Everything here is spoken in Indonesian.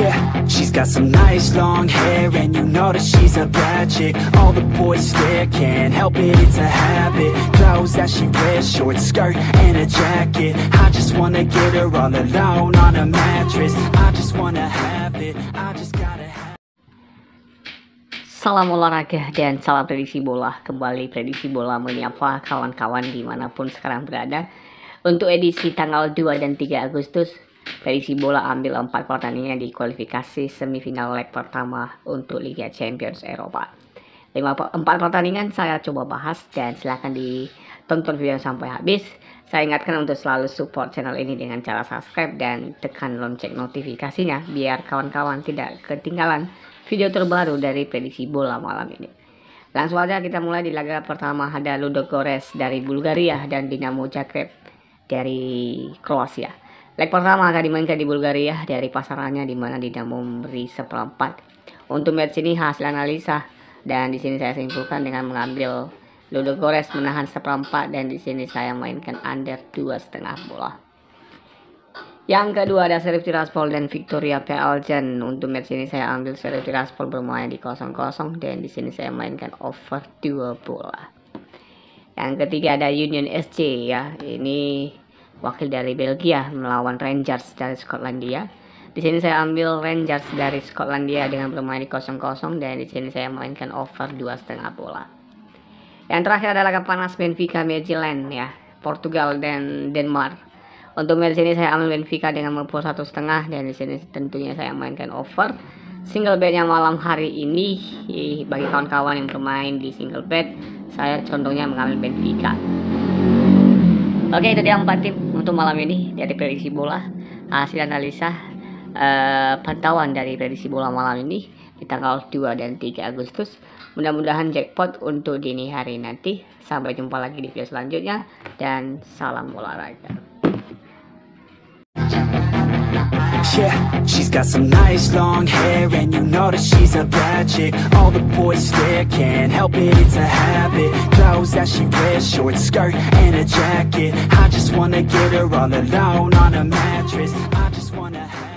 Yeah, she's got some nice long hair And you know that she's a bad chick. All the boys stare, can't help it, it's a habit. Clothes that she wears, short skirt and a jacket. I just wanna get her all alone on a mattress. I just wanna have it, I just gotta have Salam olahraga dan salam prediksi bola. Kembali prediksi bola menyapa kawan-kawan di mana pun sekarang berada. Untuk edisi tanggal 2 dan 3 Agustus Prediksi bola ambil 4 pertandingan di kualifikasi semifinal leg pertama untuk Liga Champions Eropa 4 pertandingan saya coba bahas dan silahkan ditonton video sampai habis Saya ingatkan untuk selalu support channel ini dengan cara subscribe dan tekan lonceng notifikasinya Biar kawan-kawan tidak ketinggalan video terbaru dari prediksi bola malam ini. Langsung aja kita mulai di laga pertama ada Ludogorets dari Bulgaria dan Dinamo Zagreb dari Kroasia. Leg pertama akan dimainkan di Bulgaria dari pasarannya di mana Dinamo memberi seperempat. Untuk match ini hasil analisa dan di sini saya simpulkan dengan mengambil Ludogorets menahan seperempat dan di sini saya mainkan under dua setengah bola. Yang kedua ada Sheriff Tiraspol dan Victoria Peljan. Untuk match ini saya ambil Sheriff Tiraspol bermain di 0-0 dan di sini saya mainkan over 2 bola. Yang ketiga ada Union SC ya. Ini wakil dari Belgia melawan Rangers dari Skotlandia. Di sini saya ambil Rangers dari Skotlandia dengan bermain di 0-0 dan di sini saya mainkan over 2,5 bola. Yang terakhir adalah panas Benfica Midtjylland ya, Portugal dan Denmark. Untuk match ini saya ambil Benfica dengan mempunyai satu setengah dan di sini tentunya saya mainkan over. Single bednya malam hari ini bagi kawan-kawan yang bermain di single bed, saya contohnya mengambil Benfica. Oke itu dia empat tim untuk malam ini dari prediksi bola hasil analisa uh, pantauan dari prediksi bola malam ini di tanggal 2 dan 3 Agustus. Mudah-mudahan jackpot untuk dini hari nanti. Sampai jumpa lagi di video selanjutnya dan salam olahraga. Yeah, she's got some nice long hair And you know that she's a bad chick All the boys stare, can't help it, it's a habit That she wears, short skirt and a jacket. I just wanna get her all alone on a mattress. I just wanna have